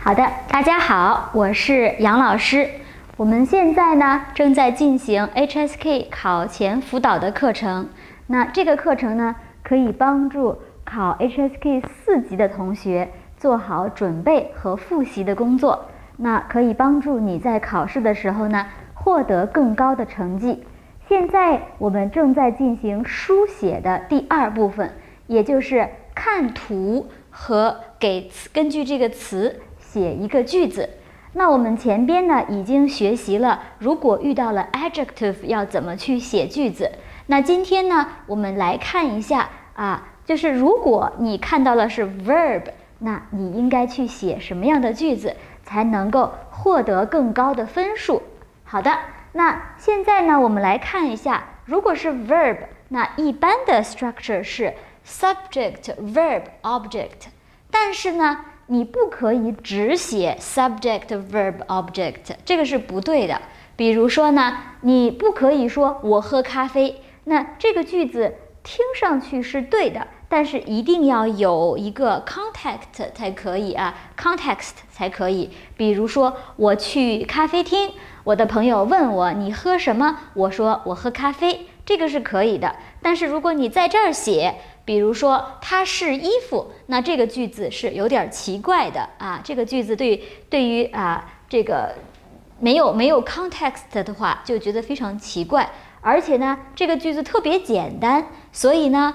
好的，大家好，我是杨老师。我们现在呢正在进行 HSK 考前辅导的课程。那这个课程呢可以帮助考 HSK 四级的同学做好准备和复习的工作。那可以帮助你在考试的时候呢获得更高的成绩。现在我们正在进行书写的第二部分，也就是看图和给，根据这个词写一个句子。那我们前边呢已经学习了，如果遇到了 adjective 要怎么去写句子。那今天呢，我们来看一下啊，就是如果你看到了是 verb，那你应该去写什么样的句子才能够获得更高的分数？好的，那现在呢，我们来看一下，如果是 verb，那一般的 structure 是 subject verb object，但是呢。你不可以只写 subject verb object，这个是不对的。比如说呢，你不可以说我喝咖啡，那这个句子听上去是对的，但是一定要有一个 context 才可以啊，context 才可以。比如说我去咖啡厅，我的朋友问我你喝什么，我说我喝咖啡，这个是可以的。但是如果你在这儿写，比如说它是衣服，那这个句子是有点奇怪的啊。这个句子对对于啊这个没有没有 context 的话，就觉得非常奇怪。而且呢，这个句子特别简单，所以呢，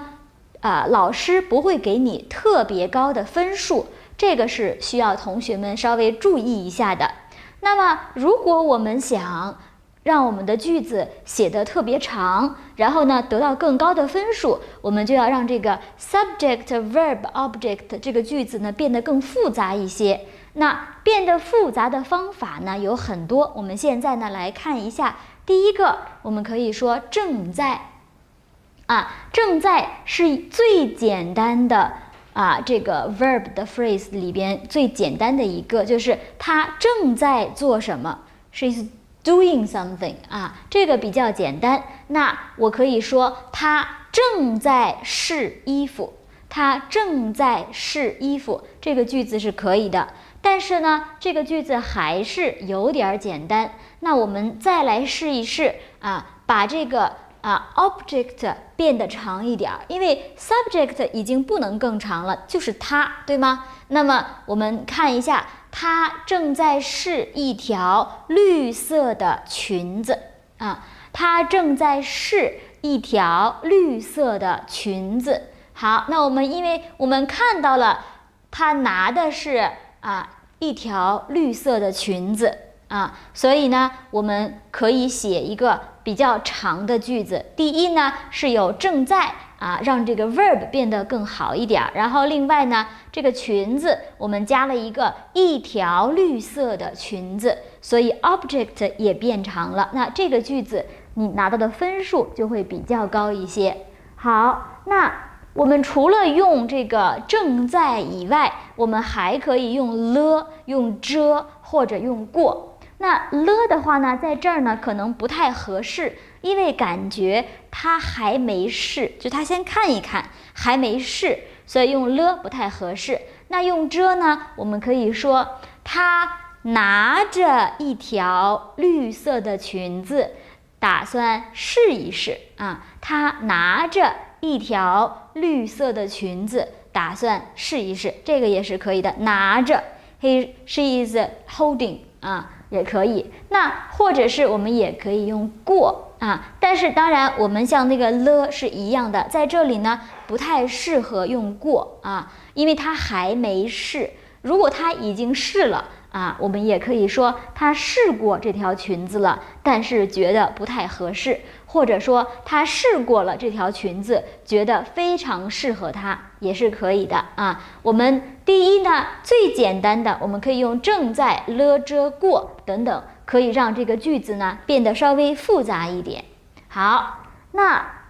啊老师不会给你特别高的分数。这个是需要同学们稍微注意一下的。那么，如果我们想，让我们的句子写得特别长，然后呢得到更高的分数，我们就要让这个 subject verb object 这个句子呢变得更复杂一些。那变得复杂的方法呢有很多，我们现在呢来看一下。第一个，我们可以说正在，啊，正在是最简单的啊这个 verb 的 phrase 里边最简单的一个，就是他正在做什么，she's。Doing something 啊，这个比较简单。那我可以说他正在试衣服，他正在试衣服，这个句子是可以的。但是呢，这个句子还是有点简单。那我们再来试一试啊，把这个啊 object 变得长一点，因为 subject 已经不能更长了，就是它，对吗？那么我们看一下。她正在试一条绿色的裙子啊！她正在试一条绿色的裙子。好，那我们因为我们看到了她拿的是啊一条绿色的裙子啊，所以呢，我们可以写一个比较长的句子。第一呢，是有正在。啊，让这个 verb 变得更好一点。然后另外呢，这个裙子我们加了一个一条绿色的裙子，所以 object 也变长了。那这个句子你拿到的分数就会比较高一些。好，那我们除了用这个正在以外，我们还可以用了、用着或者用过。那了的话呢，在这儿呢可能不太合适。因为感觉他还没试，就他先看一看，还没试，所以用了不太合适。那用着呢？我们可以说他拿着一条绿色的裙子，打算试一试啊。他拿着一条绿色的裙子，打算试一试，这个也是可以的。拿着，he she is holding 啊，也可以。那或者是我们也可以用过。啊，但是当然，我们像那个了是一样的，在这里呢不太适合用过啊，因为他还没试。如果他已经试了啊，我们也可以说他试过这条裙子了，但是觉得不太合适，或者说他试过了这条裙子，觉得非常适合他，也是可以的啊。我们第一呢，最简单的，我们可以用正在了、着、过等等。可以让这个句子呢变得稍微复杂一点。好，那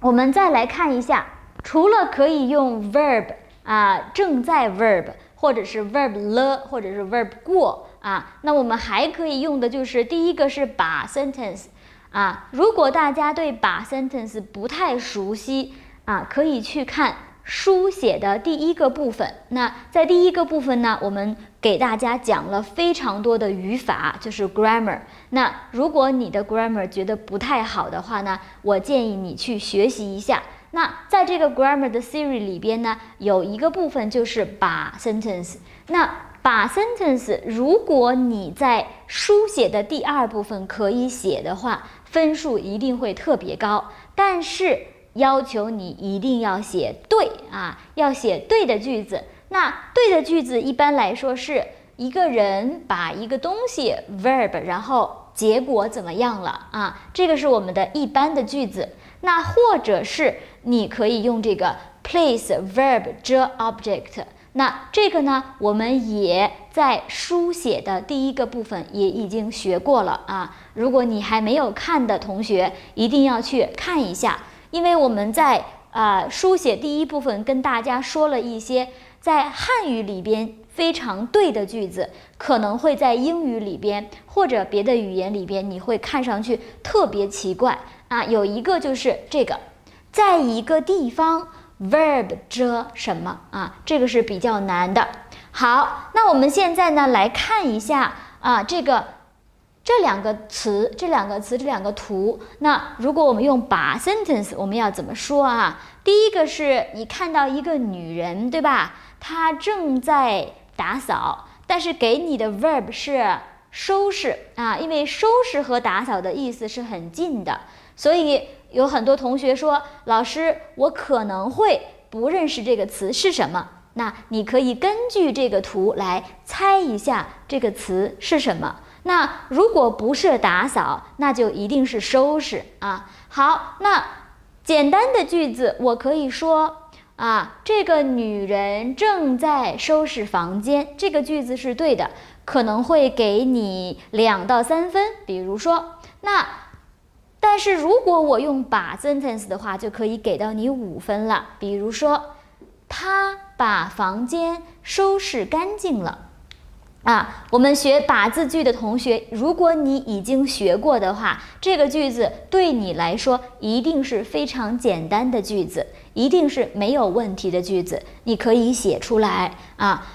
我们再来看一下，除了可以用 verb 啊，正在 verb，或者是 verb 了，或者是 verb 过啊，那我们还可以用的就是第一个是把 sentence 啊。如果大家对把 sentence 不太熟悉啊，可以去看书写的第一个部分。那在第一个部分呢，我们给大家讲了非常多的语法，就是 grammar。那如果你的 grammar 觉得不太好的话呢，我建议你去学习一下。那在这个 grammar 的 theory 里边呢，有一个部分就是把 sentence。那把 sentence，如果你在书写的第二部分可以写的话，分数一定会特别高。但是要求你一定要写对啊，要写对的句子。那对的句子一般来说是一个人把一个东西 verb，然后结果怎么样了啊？这个是我们的一般的句子。那或者是你可以用这个 place verb 遮 object。那这个呢，我们也在书写的第一个部分也已经学过了啊。如果你还没有看的同学，一定要去看一下，因为我们在啊书写第一部分跟大家说了一些在汉语里边非常对的句子，可能会在英语里边或者别的语言里边你会看上去特别奇怪啊。有一个就是这个，在一个地方。Verb 遮什么啊？这个是比较难的。好，那我们现在呢来看一下啊，这个这两个词，这两个词，这两个图。那如果我们用把 sentence，我们要怎么说啊？第一个是你看到一个女人，对吧？她正在打扫，但是给你的 verb 是收拾啊，因为收拾和打扫的意思是很近的，所以。有很多同学说：“老师，我可能会不认识这个词是什么。”那你可以根据这个图来猜一下这个词是什么。那如果不是打扫，那就一定是收拾啊。好，那简单的句子我可以说啊，这个女人正在收拾房间。这个句子是对的，可能会给你两到三分。比如说，那。但是如果我用把 sentence 的话，就可以给到你五分了。比如说，他把房间收拾干净了。啊，我们学把字句的同学，如果你已经学过的话，这个句子对你来说一定是非常简单的句子，一定是没有问题的句子，你可以写出来啊。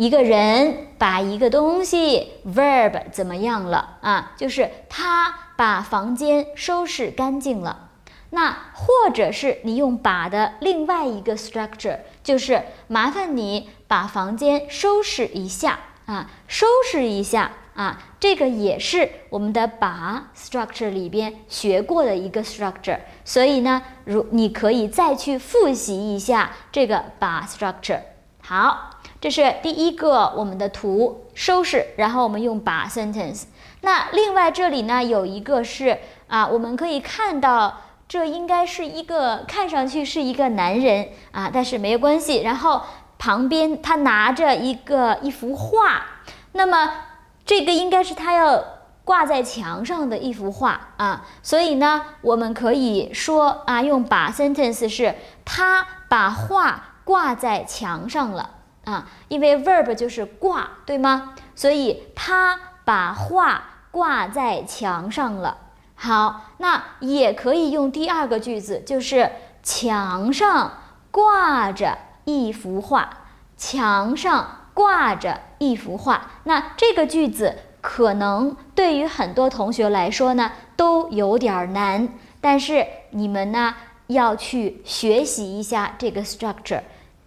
一个人把一个东西 verb 怎么样了啊？就是他把房间收拾干净了。那或者是你用把的另外一个 structure，就是麻烦你把房间收拾一下啊，收拾一下啊，这个也是我们的把 structure 里边学过的一个 structure。所以呢，如你可以再去复习一下这个把 structure。好。这是第一个我们的图收拾，然后我们用把 sentence。那另外这里呢有一个是啊，我们可以看到这应该是一个看上去是一个男人啊，但是没有关系。然后旁边他拿着一个一幅画，那么这个应该是他要挂在墙上的一幅画啊，所以呢我们可以说啊，用把 sentence 是他把画挂在墙上了。啊，因为 verb 就是挂，对吗？所以他把画挂在墙上了。好，那也可以用第二个句子，就是墙上挂着一幅画，墙上挂着一幅画。那这个句子可能对于很多同学来说呢，都有点难，但是你们呢要去学习一下这个 structure。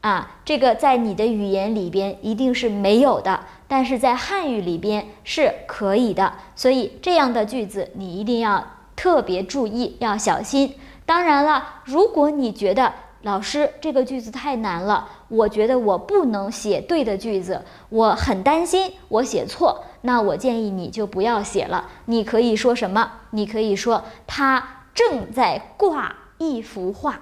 啊，这个在你的语言里边一定是没有的，但是在汉语里边是可以的。所以这样的句子你一定要特别注意，要小心。当然了，如果你觉得老师这个句子太难了，我觉得我不能写对的句子，我很担心我写错，那我建议你就不要写了。你可以说什么？你可以说他正在挂一幅画，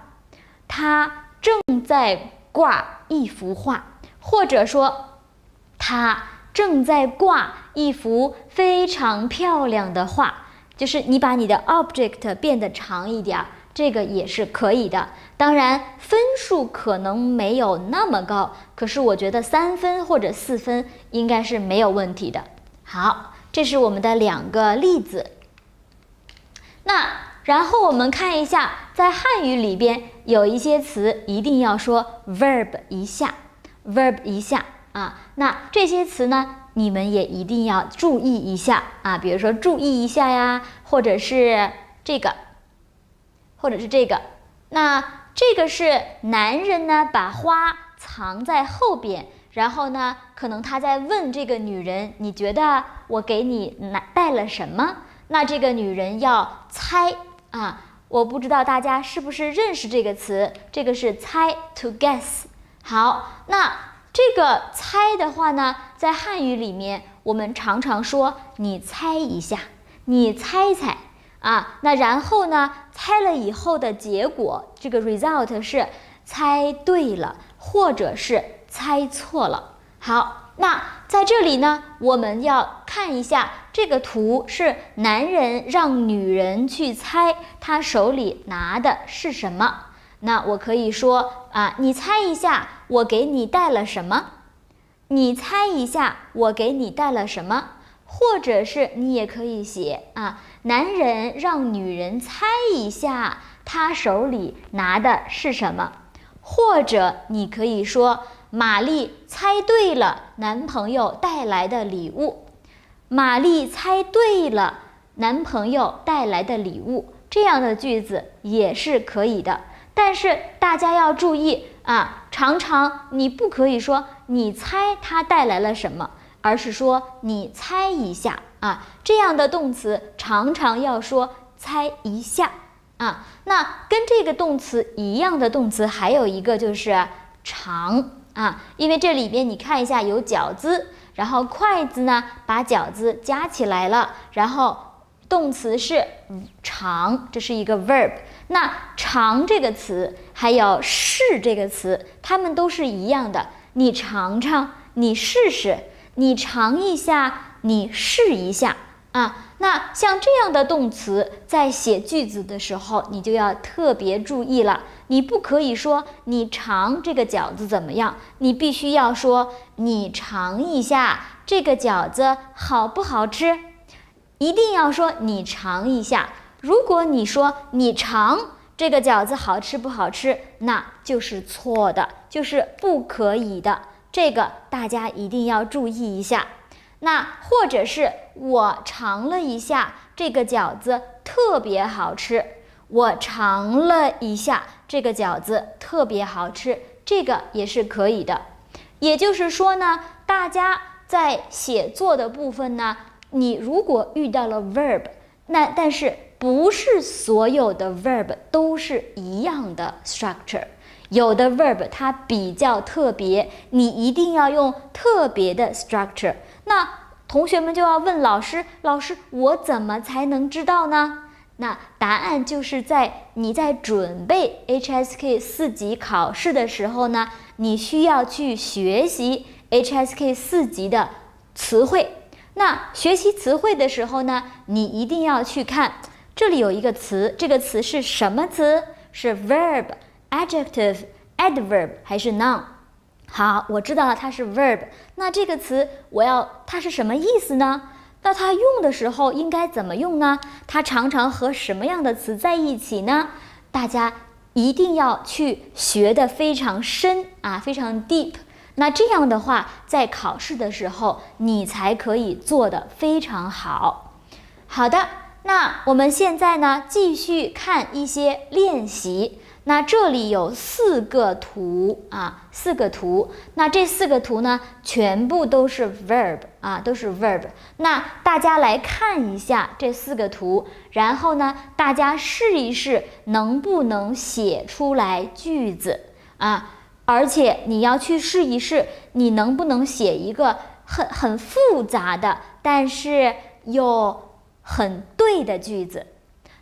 他正在。挂一幅画，或者说他正在挂一幅非常漂亮的画，就是你把你的 object 变得长一点，这个也是可以的。当然分数可能没有那么高，可是我觉得三分或者四分应该是没有问题的。好，这是我们的两个例子。那然后我们看一下，在汉语里边有一些词一定要说 verb 一下，verb 一下啊。那这些词呢，你们也一定要注意一下啊。比如说注意一下呀，或者是这个，或者是这个。那这个是男人呢，把花藏在后边。然后呢，可能他在问这个女人：“你觉得我给你拿带了什么？”那这个女人要猜啊，我不知道大家是不是认识这个词？这个是猜，to guess。好，那这个猜的话呢，在汉语里面，我们常常说“你猜一下”，“你猜猜”啊。那然后呢，猜了以后的结果，这个 result 是猜对了，或者是。猜错了。好，那在这里呢，我们要看一下这个图，是男人让女人去猜他手里拿的是什么。那我可以说啊，你猜一下，我给你带了什么？你猜一下，我给你带了什么？或者是你也可以写啊，男人让女人猜一下他手里拿的是什么？或者你可以说。玛丽猜对了男朋友带来的礼物。玛丽猜对了男朋友带来的礼物，这样的句子也是可以的。但是大家要注意啊，常常你不可以说你猜他带来了什么，而是说你猜一下啊。这样的动词常常要说猜一下啊。那跟这个动词一样的动词还有一个就是尝。啊，因为这里边你看一下有饺子，然后筷子呢把饺子夹起来了，然后动词是尝，这是一个 verb。那尝这个词还有试这个词，它们都是一样的。你尝尝，你试试，你尝一下，你试一下。啊，那像这样的动词在写句子的时候，你就要特别注意了。你不可以说你尝这个饺子怎么样，你必须要说你尝一下这个饺子好不好吃，一定要说你尝一下。如果你说你尝这个饺子好吃不好吃，那就是错的，就是不可以的。这个大家一定要注意一下。那或者是我尝了一下这个饺子特别好吃，我尝了一下这个饺子特别好吃，这个也是可以的。也就是说呢，大家在写作的部分呢，你如果遇到了 verb，那但是不是所有的 verb 都是一样的 structure，有的 verb 它比较特别，你一定要用特别的 structure。那同学们就要问老师：“老师，我怎么才能知道呢？”那答案就是在你在准备 HSK 四级考试的时候呢，你需要去学习 HSK 四级的词汇。那学习词汇的时候呢，你一定要去看这里有一个词，这个词是什么词？是 verb、adjective、adverb 还是 noun？好，我知道了，它是 verb。那这个词我要它是什么意思呢？那它用的时候应该怎么用呢？它常常和什么样的词在一起呢？大家一定要去学的非常深啊，非常 deep。那这样的话，在考试的时候你才可以做的非常好。好的，那我们现在呢，继续看一些练习。那这里有四个图啊，四个图。那这四个图呢，全部都是 verb 啊，都是 verb。那大家来看一下这四个图，然后呢，大家试一试能不能写出来句子啊？而且你要去试一试，你能不能写一个很很复杂的，但是又很对的句子？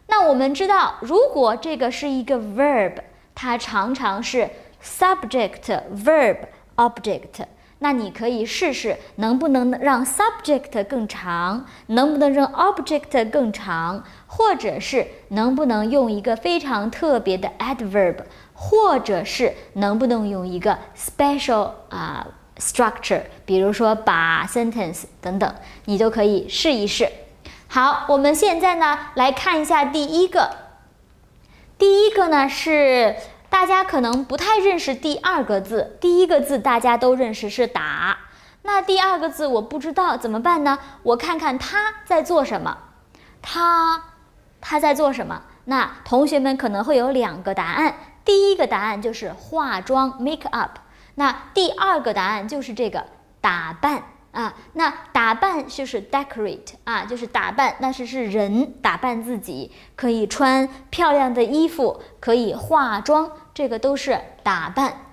那我们知道，如果这个是一个 verb，它常常是 subject verb object。那你可以试试能不能让 subject 更长，能不能让 object 更长，或者是能不能用一个非常特别的 adverb，或者是能不能用一个 special 啊 structure，比如说把 sentence 等等，你都可以试一试。好，我们现在呢来看一下第一个第一个呢是大家可能不太认识第二个字，第一个字大家都认识是打，那第二个字我不知道怎么办呢？我看看他在做什么，他他在做什么？那同学们可能会有两个答案，第一个答案就是化妆 make up，那第二个答案就是这个打扮。啊，那打扮就是 decorate 啊，就是打扮，那是是人打扮自己，可以穿漂亮的衣服，可以化妆，这个都是打扮。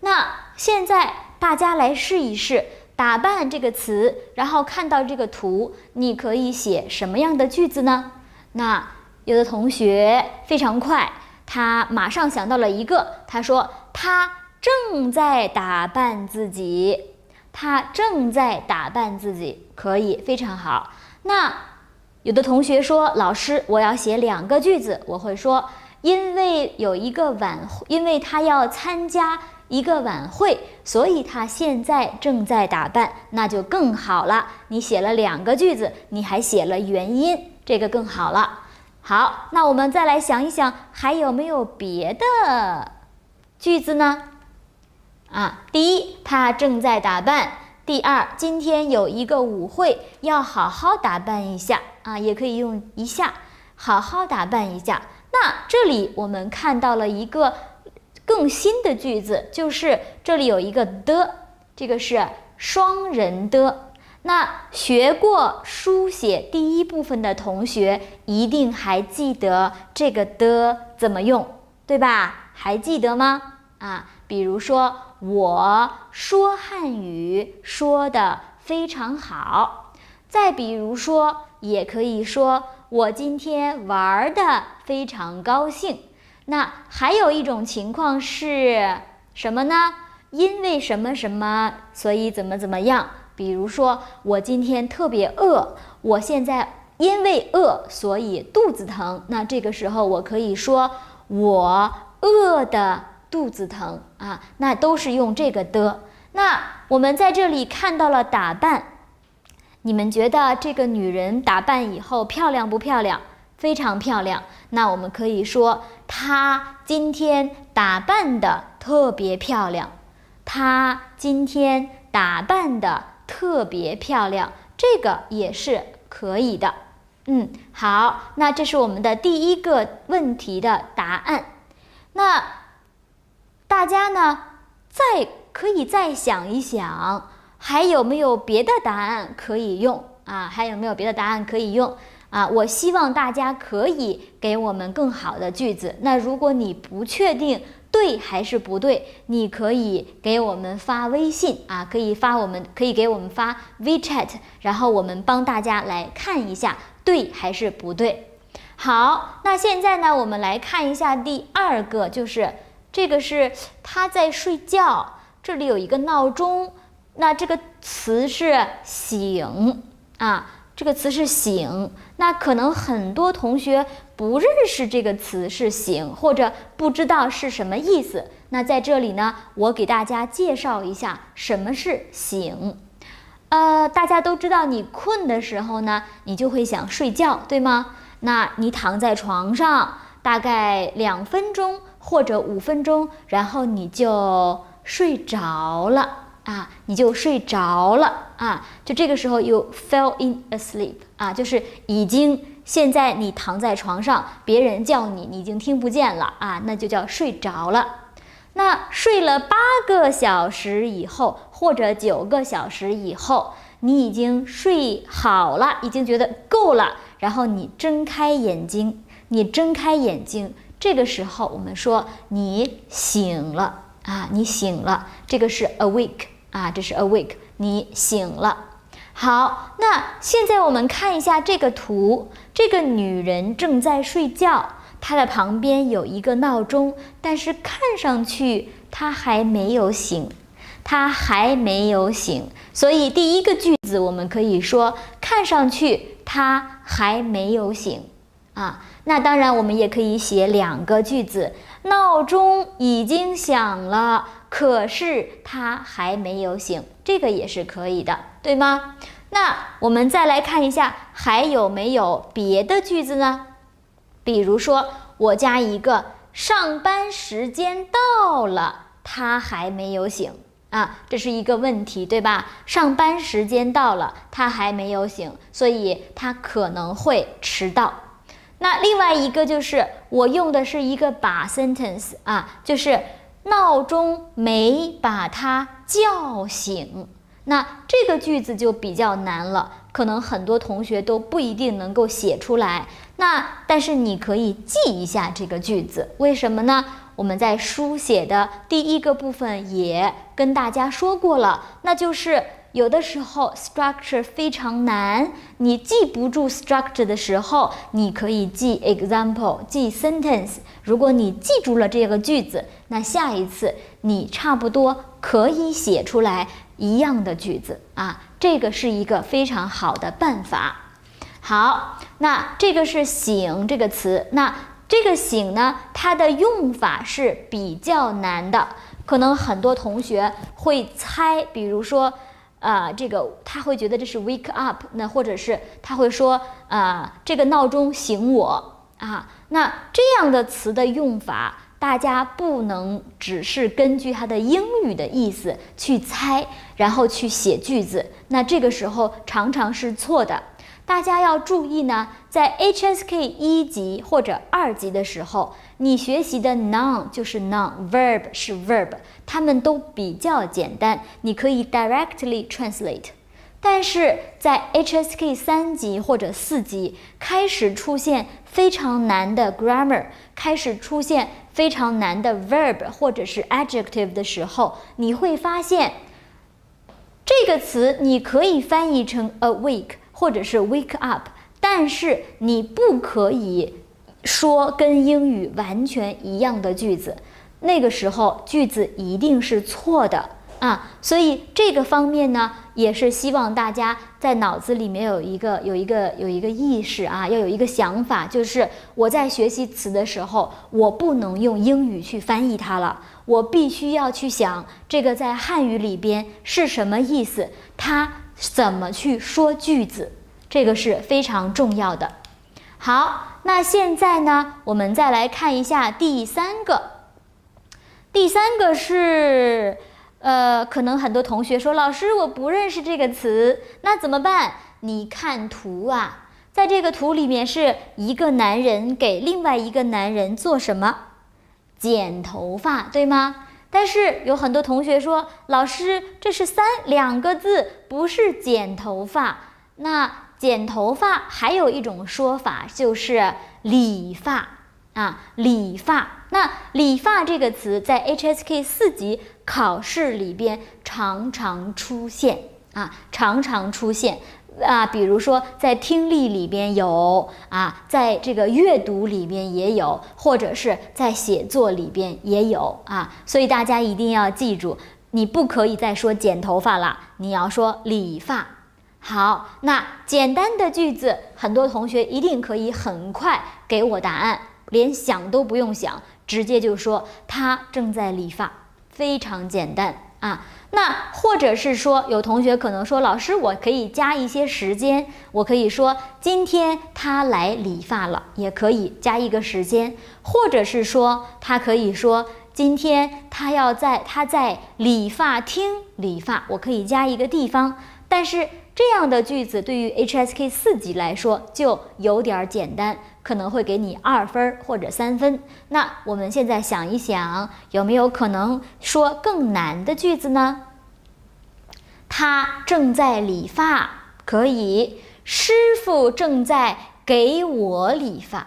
那现在大家来试一试“打扮”这个词，然后看到这个图，你可以写什么样的句子呢？那有的同学非常快，他马上想到了一个，他说他正在打扮自己。他正在打扮自己，可以非常好。那有的同学说：“老师，我要写两个句子。”我会说：“因为有一个晚，因为他要参加一个晚会，所以他现在正在打扮。”那就更好了。你写了两个句子，你还写了原因，这个更好了。好，那我们再来想一想，还有没有别的句子呢？啊，第一，他正在打扮；第二，今天有一个舞会，要好好打扮一下啊，也可以用一下，好好打扮一下。那这里我们看到了一个更新的句子，就是这里有一个的，这个是双人的。那学过书写第一部分的同学一定还记得这个的怎么用，对吧？还记得吗？啊，比如说。我说汉语说的非常好。再比如说，也可以说我今天玩的非常高兴。那还有一种情况是什么呢？因为什么什么，所以怎么怎么样。比如说，我今天特别饿，我现在因为饿，所以肚子疼。那这个时候，我可以说我饿的。肚子疼啊，那都是用这个的。那我们在这里看到了打扮，你们觉得这个女人打扮以后漂亮不漂亮？非常漂亮。那我们可以说她今天打扮的特别漂亮。她今天打扮的特别漂亮，这个也是可以的。嗯，好，那这是我们的第一个问题的答案。那。大家呢，再可以再想一想，还有没有别的答案可以用啊？还有没有别的答案可以用啊？我希望大家可以给我们更好的句子。那如果你不确定对还是不对，你可以给我们发微信啊，可以发我们可以给我们发 WeChat，然后我们帮大家来看一下对还是不对。好，那现在呢，我们来看一下第二个，就是。这个是他在睡觉，这里有一个闹钟，那这个词是醒啊，这个词是醒。那可能很多同学不认识这个词是醒，或者不知道是什么意思。那在这里呢，我给大家介绍一下什么是醒。呃，大家都知道，你困的时候呢，你就会想睡觉，对吗？那你躺在床上，大概两分钟。或者五分钟，然后你就睡着了啊，你就睡着了啊，就这个时候 you fell in asleep 啊，就是已经现在你躺在床上，别人叫你，你已经听不见了啊，那就叫睡着了。那睡了八个小时以后，或者九个小时以后，你已经睡好了，已经觉得够了，然后你睁开眼睛，你睁开眼睛。这个时候，我们说你醒了啊，你醒了，这个是 awake 啊，这是 awake，你醒了。好，那现在我们看一下这个图，这个女人正在睡觉，她的旁边有一个闹钟，但是看上去她还没有醒，她还没有醒，所以第一个句子我们可以说，看上去她还没有醒啊。那当然，我们也可以写两个句子：闹钟已经响了，可是他还没有醒，这个也是可以的，对吗？那我们再来看一下，还有没有别的句子呢？比如说，我家一个上班时间到了，他还没有醒啊，这是一个问题，对吧？上班时间到了，他还没有醒，所以他可能会迟到。那另外一个就是我用的是一个把 sentence 啊，就是闹钟没把他叫醒。那这个句子就比较难了，可能很多同学都不一定能够写出来。那但是你可以记一下这个句子，为什么呢？我们在书写的第一个部分也跟大家说过了，那就是。有的时候 structure 非常难，你记不住 structure 的时候，你可以记 example，记 sentence。如果你记住了这个句子，那下一次你差不多可以写出来一样的句子啊，这个是一个非常好的办法。好，那这个是醒这个词，那这个醒呢，它的用法是比较难的，可能很多同学会猜，比如说。啊，这个他会觉得这是 wake up，那或者是他会说啊，这个闹钟醒我啊。那这样的词的用法，大家不能只是根据它的英语的意思去猜，然后去写句子，那这个时候常常是错的。大家要注意呢，在 HSK 一级或者二级的时候。你学习的 noun 就是 noun，verb 是 verb，它们都比较简单，你可以 directly translate。但是在 HSK 三级或者四级开始出现非常难的 grammar，开始出现非常难的 verb 或者是 adjective 的时候，你会发现这个词你可以翻译成 awake 或者是 wake up，但是你不可以。说跟英语完全一样的句子，那个时候句子一定是错的啊。所以这个方面呢，也是希望大家在脑子里面有一个有一个有一个意识啊，要有一个想法，就是我在学习词的时候，我不能用英语去翻译它了，我必须要去想这个在汉语里边是什么意思，它怎么去说句子，这个是非常重要的。好。那现在呢，我们再来看一下第三个。第三个是，呃，可能很多同学说，老师我不认识这个词，那怎么办？你看图啊，在这个图里面是一个男人给另外一个男人做什么？剪头发，对吗？但是有很多同学说，老师这是三两个字，不是剪头发。那。剪头发还有一种说法就是理发啊，理发。那理发这个词在 HSK 四级考试里边常常出现啊，常常出现啊。比如说在听力里边有啊，在这个阅读里边也有，或者是在写作里边也有啊。所以大家一定要记住，你不可以再说剪头发了，你要说理发。好，那简单的句子，很多同学一定可以很快给我答案，连想都不用想，直接就说他正在理发，非常简单啊。那或者是说，有同学可能说，老师，我可以加一些时间，我可以说今天他来理发了，也可以加一个时间，或者是说他可以说今天他要在他在理发厅理发，我可以加一个地方，但是。这样的句子对于 HSK 四级来说就有点简单，可能会给你二分或者三分。那我们现在想一想，有没有可能说更难的句子呢？他正在理发，可以。师傅正在给我理发，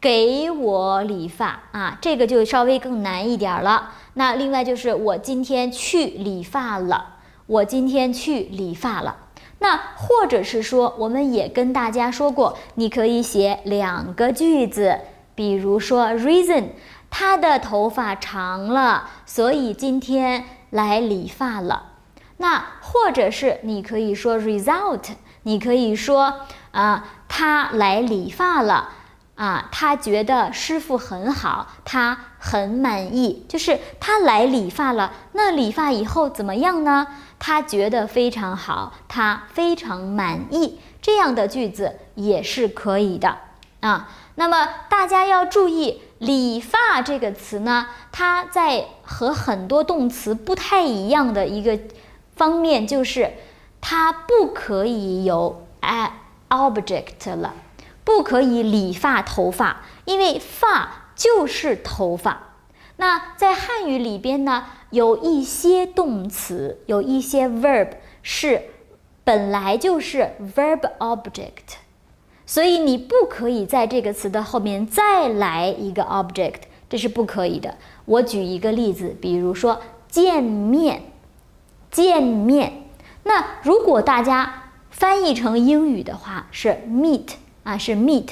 给我理发啊，这个就稍微更难一点了。那另外就是我今天去理发了，我今天去理发了。那或者是说，我们也跟大家说过，你可以写两个句子，比如说 reason，他的头发长了，所以今天来理发了。那或者是你可以说 result，你可以说啊，他来理发了，啊，他觉得师傅很好，他很满意，就是他来理发了。那理发以后怎么样呢？他觉得非常好，他非常满意，这样的句子也是可以的啊。那么大家要注意，理发这个词呢，它在和很多动词不太一样的一个方面，就是它不可以有 a object 了，不可以理发头发，因为发就是头发。那在汉语里边呢，有一些动词，有一些 verb 是本来就是 verb object。所以你不可以在这个词的后面再来一个 object，这是不可以的。我举一个例子，比如说见面，见面。那如果大家翻译成英语的话是 meet 啊，是 meet。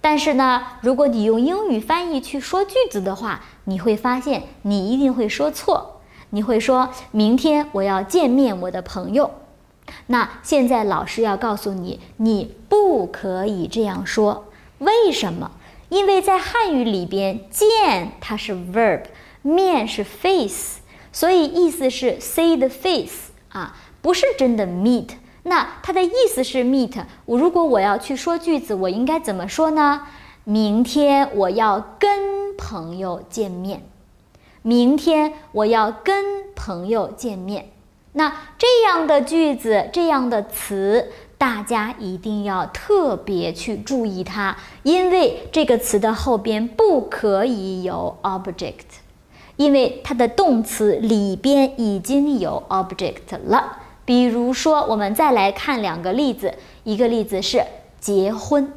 但是呢，如果你用英语翻译去说句子的话，你会发现你一定会说错。你会说明天我要见面我的朋友。那现在老师要告诉你，你不可以这样说。为什么？因为在汉语里边，见它是 verb，面是 face，所以意思是 see the face 啊，不是真的 meet。那它的意思是 meet。我如果我要去说句子，我应该怎么说呢？明天我要跟朋友见面。明天我要跟朋友见面。那这样的句子，这样的词，大家一定要特别去注意它，因为这个词的后边不可以有 object，因为它的动词里边已经有 object 了。比如说，我们再来看两个例子，一个例子是结婚，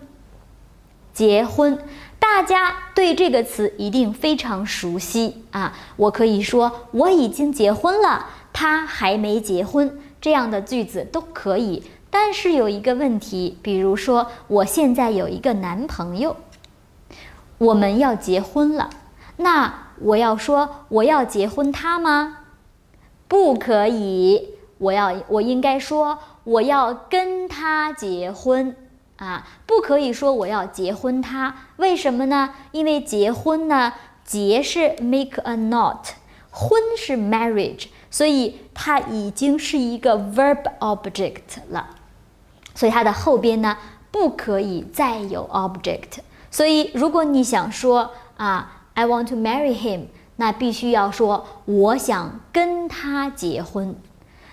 结婚，大家对这个词一定非常熟悉啊。我可以说我已经结婚了。他还没结婚，这样的句子都可以。但是有一个问题，比如说我现在有一个男朋友，我们要结婚了，那我要说我要结婚他吗？不可以，我要我应该说我要跟他结婚啊，不可以说我要结婚他。为什么呢？因为结婚呢，结是 make a knot，婚是 marriage。所以它已经是一个 verb object 了，所以它的后边呢不可以再有 object。所以如果你想说啊，I want to marry him，那必须要说我想跟他结婚。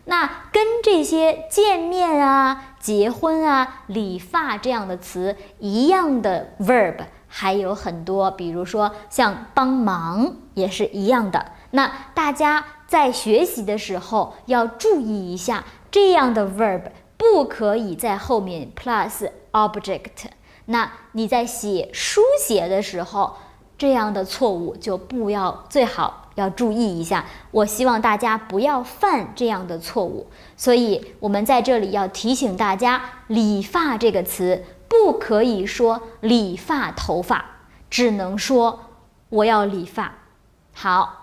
那跟这些见面啊、结婚啊、理发这样的词一样的 verb 还有很多，比如说像帮忙也是一样的。那大家。在学习的时候要注意一下，这样的 verb 不可以在后面 plus object。那你在写书写的时候，这样的错误就不要，最好要注意一下。我希望大家不要犯这样的错误。所以我们在这里要提醒大家，理发这个词不可以说理发头发，只能说我要理发。好。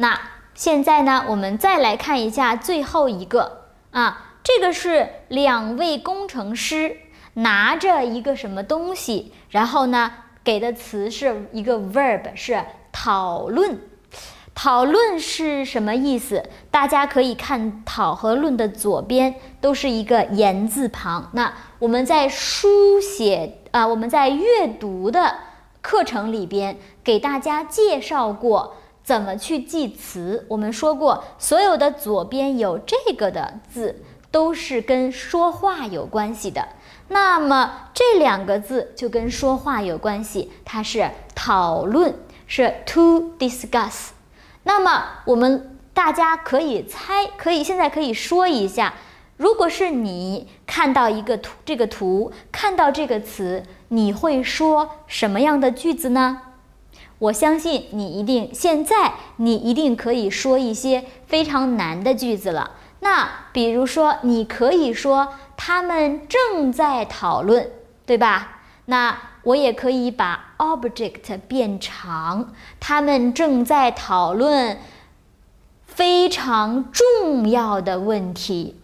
那现在呢，我们再来看一下最后一个啊，这个是两位工程师拿着一个什么东西，然后呢，给的词是一个 verb，是讨论。讨论是什么意思？大家可以看“讨”和“论”的左边都是一个言字旁。那我们在书写啊，我们在阅读的课程里边给大家介绍过。怎么去记词？我们说过，所有的左边有这个的字都是跟说话有关系的。那么这两个字就跟说话有关系，它是讨论，是 to discuss。那么我们大家可以猜，可以现在可以说一下，如果是你看到一个图，这个图看到这个词，你会说什么样的句子呢？我相信你一定现在你一定可以说一些非常难的句子了。那比如说，你可以说他们正在讨论，对吧？那我也可以把 object 变长，他们正在讨论非常重要的问题。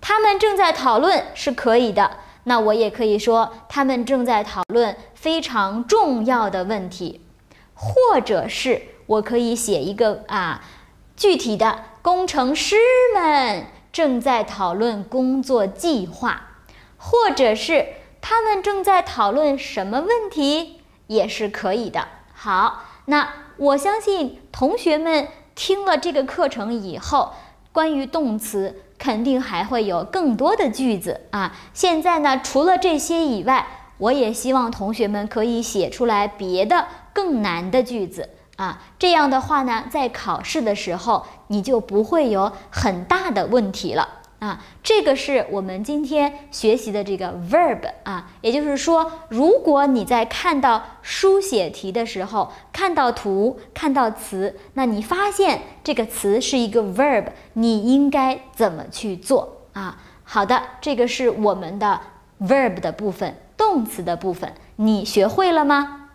他们正在讨论是可以的。那我也可以说他们正在讨论非常重要的问题。或者是我可以写一个啊，具体的工程师们正在讨论工作计划，或者是他们正在讨论什么问题也是可以的。好，那我相信同学们听了这个课程以后，关于动词肯定还会有更多的句子啊。现在呢，除了这些以外，我也希望同学们可以写出来别的更难的句子啊。这样的话呢，在考试的时候你就不会有很大的问题了。啊，这个是我们今天学习的这个 verb 啊，也就是说，如果你在看到书写题的时候，看到图、看到词，那你发现这个词是一个 verb，你应该怎么去做啊？好的，这个是我们的 verb 的部分，动词的部分，你学会了吗？